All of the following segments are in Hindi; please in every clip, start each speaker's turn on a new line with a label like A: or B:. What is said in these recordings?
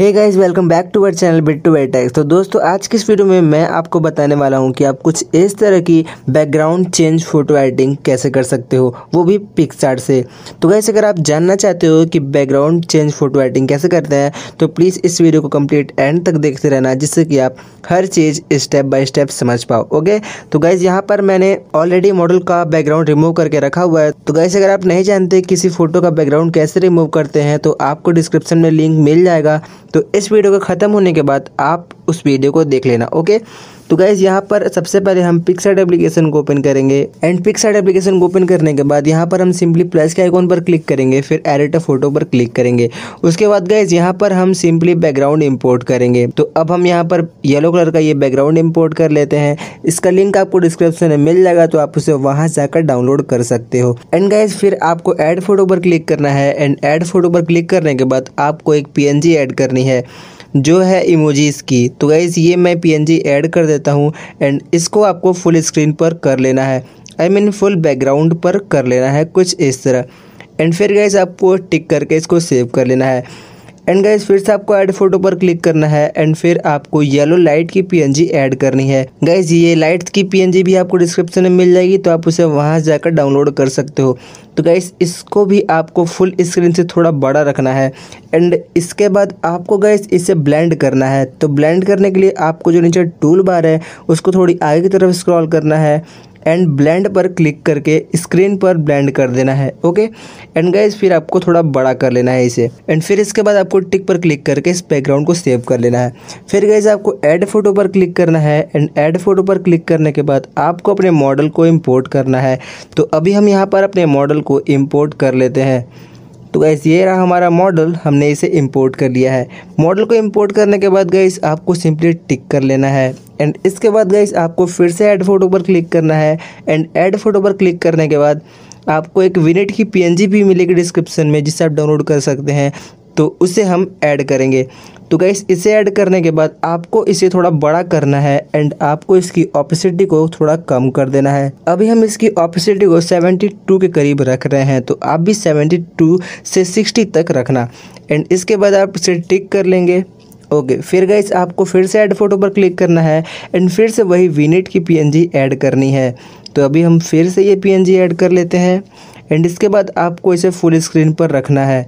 A: Hey guys welcome back to our channel bit to techs तो दोस्तों, आज की इस वीडियो में मैं आपको बताने वाला हूँ कि आप कुछ इस तरह की बैकग्राउंड चेंज फ़ोटो एडिटिंग कैसे कर सकते हो, वो भी पिक्सार्ट से। तो गाइस अगर आप जानना चाहते हो कि बैकग्राउंड चेंज फ़ोटो एडिटिंग कैसे करते हैं तो प्लीज़ इस वीडियो को कंप्लीट एंड तक देखते रहना, जिससे कि आप हर चीज़ स्टेप बाय स्टेप समझ पाओ ओके तो गाइज़ यहाँ पर मैंने ऑलरेडी मॉडल का बैकग्राउंड रिमूव करके रखा हुआ है। तो गाइस अगर आप नहीं जानते किसी फ़ोटो का बैकग्राउंड कैसे रिमूव करते हैं तो आपको डिस्क्रिप्शन में लिंक मिल जाएगा। तो इस वीडियो के ख़त्म होने के बाद आप उस वीडियो को देख लेना, ओके? तो गाइज़ यहाँ पर सबसे पहले हम पिक्सार्ट एप्लीकेशन को ओपन करेंगे। एंड पिक्सार्ट एप्लीकेशन को ओपन करने के बाद यहाँ पर हम सिंपली प्लस के आइकॉन पर क्लिक करेंगे, फिर एडिट फ़ोटो पर क्लिक करेंगे। उसके बाद गाइज़ यहाँ पर हम सिंपली बैकग्राउंड इम्पोर्ट करेंगे। तो अब हम यहाँ पर येलो कलर का ये बैकग्राउंड इम्पोर्ट कर लेते हैं। इसका लिंक आपको डिस्क्रिप्शन में मिल जाएगा तो आप उसे वहाँ जाकर डाउनलोड कर सकते हो। एंड गाइज़ फिर आपको एड फ़ोटो पर क्लिक करना है। एंड एड फ़ोटो पर क्लिक करने के बाद आपको एक पी एन एड करनी है। जो है इमोजीज़ की। तो गाइज़ ये मैं पीएनजी ऐड कर देता हूँ एंड इसको आपको फुल स्क्रीन पर कर लेना है। आई मीन फुल बैकग्राउंड पर कर लेना है, कुछ इस तरह। एंड फिर गाइज़ आपको टिक करके इसको सेव कर लेना है। एंड गाइज़ फिर से आपको ऐड फ़ोटो पर क्लिक करना है एंड फिर आपको येलो लाइट की पीएनजी ऐड करनी है। गाइज़ ये लाइट की पीएनजी भी आपको डिस्क्रिप्शन में मिल जाएगी तो आप उसे वहाँ जाकर डाउनलोड कर सकते हो। तो गाइज़ इसको भी आपको फुल स्क्रीन से थोड़ा बड़ा रखना है। एंड इसके बाद आपको गाइज़ इसे ब्लेंड करना है। तो ब्लेंड करने के लिए आपको जो नीचे टूल बार है, उसको थोड़ी आगे की तरफ़ स्क्रॉल करना है। एंड ब्लेंड पर क्लिक करके स्क्रीन पर ब्लेंड कर देना है ओके एंड गाइज़ फिर आपको थोड़ा बड़ा कर लेना है इसे। एंड फिर इसके बाद आपको टिक पर क्लिक करके इस बैकग्राउंड को सेव कर लेना है। फिर गाइज़ आपको ऐड फ़ोटो पर क्लिक करना है एंड ऐड फ़ोटो पर क्लिक करने के बाद आपको अपने मॉडल को इम्पोर्ट करना है। तो अभी हम यहाँ पर अपने मॉडल को इम्पोर्ट कर लेते हैं। तो गैस ये रहा हमारा मॉडल हमने इसे इंपोर्ट कर लिया है। मॉडल को इंपोर्ट करने के बाद गैस आपको सिंपली टिक कर लेना है। एंड इसके बाद गैस आपको फिर से ऐड फ़ोटो पर क्लिक करना है। एंड ऐड फ़ोटो पर क्लिक करने के बाद आपको एक विनेट की पीएनजी भी मिलेगी डिस्क्रिप्शन में जिससे आप डाउनलोड कर सकते हैं। तो उसे हम ऐड करेंगे। तो गाइस इसे ऐड करने के बाद आपको इसे थोड़ा बड़ा करना है एंड आपको इसकी ऑपोसिटी को थोड़ा कम कर देना है। अभी हम इसकी ऑपोसिटी को 72 के करीब रख रहे हैं तो आप भी 72 से 60 तक रखना। एंड इसके बाद आप इसे टिक कर लेंगे। ओके, फिर गाइस आपको फिर से ऐड फ़ोटो पर क्लिक करना है एंड फिर से वही वीनेट की पीएनजी ऐड करनी है। तो अभी हम फिर से ये पीएनजी ऐड कर लेते हैं एंड इसके बाद आपको इसे फुल स्क्रीन पर रखना है।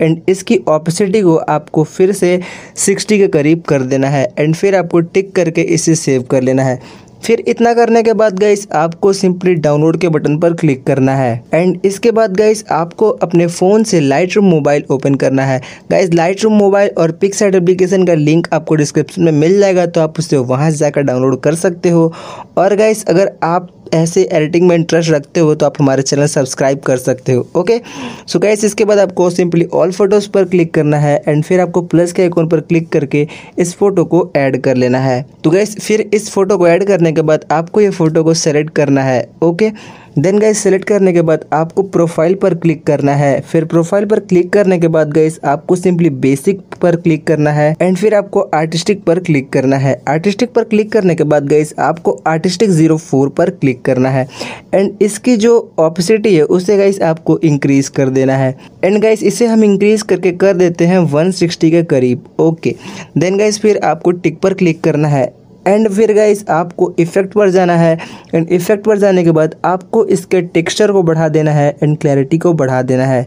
A: एंड इसकी ऑपोसिटी को आपको फिर से 60 के करीब कर देना है एंड फिर आपको टिक करके इसे सेव कर लेना है। फिर इतना करने के बाद गाइस आपको सिंपली डाउनलोड के बटन पर क्लिक करना है। एंड इसके बाद गाइस आपको अपने फ़ोन से लाइट रूम मोबाइल ओपन करना है। गाइस लाइट रूम मोबाइल और पिक्साइड एप्लीकेशन का लिंक आपको डिस्क्रिप्शन में मिल जाएगा तो आप उसे वहाँ से जाकर डाउनलोड कर सकते हो। और गाइस अगर आप ऐसे एडिटिंग में इंटरेस्ट रखते हो तो आप हमारे चैनल सब्सक्राइब कर सकते हो ओके सो गैस इसके बाद आपको सिंपली ऑल फ़ोटोज़ पर क्लिक करना है एंड फिर आपको प्लस के आइकॉन पर क्लिक करके इस फ़ोटो को ऐड कर लेना है। तो गैस फिर इस फ़ोटो को ऐड करने के बाद आपको ये फ़ोटो को सेलेक्ट करना है ओके देन गाइस सेलेक्ट करने के बाद आपको प्रोफ़ाइल पर क्लिक करना है। फिर प्रोफ़ाइल पर क्लिक करने के बाद गाइस आपको सिंपली बेसिक पर क्लिक करना है एंड फिर आपको आर्टिस्टिक पर क्लिक करना है। आर्टिस्टिक पर क्लिक करने के बाद गाइस आपको आर्टिस्टिक ज़ीरो फोर पर क्लिक करना है एंड इसकी जो ऑपोसिटी है, उसे गाइस आपको इंक्रीज कर देना है। एंड गाइस इसे हम इंक्रीज करके कर देते हैं 160 के करीब। ओके देन गाइस फिर आपको टिक पर क्लिक करना है। एंड फिर गाइस आपको इफ़ेक्ट पर जाना है। एंड इफ़ेक्ट पर जाने के बाद आपको इसके टेक्सचर को बढ़ा देना है एंड क्लैरिटी को बढ़ा देना है।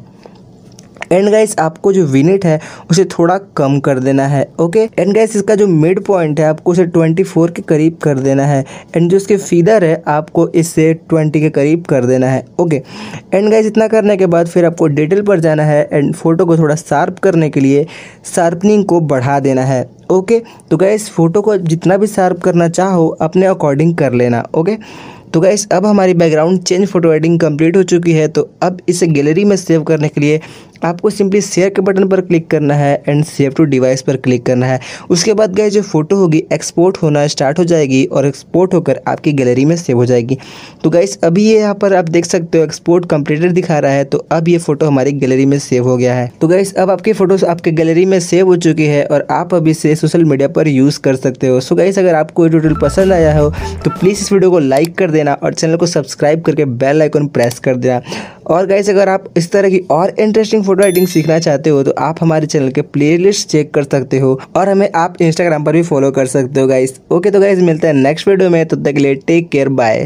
A: एंड गाइस आपको जो विनिट है, उसे थोड़ा कम कर देना है ओके एंड गाइस इसका जो मिड पॉइंट है, आपको उसे 24 के करीब कर देना है। एंड जो इसके फीदर है, आपको इससे 20 के करीब कर देना है ओके एंड गाइस इतना करने के बाद फिर आपको डिटेल पर जाना है, एंड फ़ोटो को थोड़ा शार्प करने के लिए शार्पनिंग को बढ़ा देना है। ओके तो गैस फ़ोटो को जितना भी शार्प करना चाहो, अपने अकॉर्डिंग कर लेना ओके तो गैस अब हमारी background change photo editing complete हो चुकी है तो अब इसे गैलरी में सेव करने के लिए आपको सिंपली शेयर के बटन पर क्लिक करना है एंड सेव टू डिवाइस पर क्लिक करना है। उसके बाद गए जो फ़ोटो होगी एक्सपोर्ट होना स्टार्ट हो जाएगी और एक्सपोर्ट होकर आपकी गैलरी में सेव हो जाएगी। तो गाइस अभी ये यहाँ पर आप देख सकते हो एक्सपोर्ट कंप्लीटेड दिखा रहा है तो अब ये फ़ोटो हमारी गैलरी में सेव हो गया है। तो गाइस अब आपकी फ़ोटोज़ आपके गैलरी में सेव हो चुकी है और आप अभी से सोशल मीडिया पर यूज़ कर सकते हो। सो गाइस अगर आपको ये ट्यूटोरियल पसंद आया हो तो प्लीज़ इस वीडियो को लाइक कर देना और चैनल को सब्सक्राइब करके बेल आइकन प्रेस कर देना। और गाइस अगर आप इस तरह की और इंटरेस्टिंग फ़ोटो एडिटिंग सीखना चाहते हो तो आप हमारे चैनल के प्लेलिस्ट चेक कर सकते हो और हमें आप इंस्टाग्राम पर भी फॉलो कर सकते हो गाइस ओके तो गाइस मिलते हैं नेक्स्ट वीडियो में. तब तक के लिए टेक केयर बाय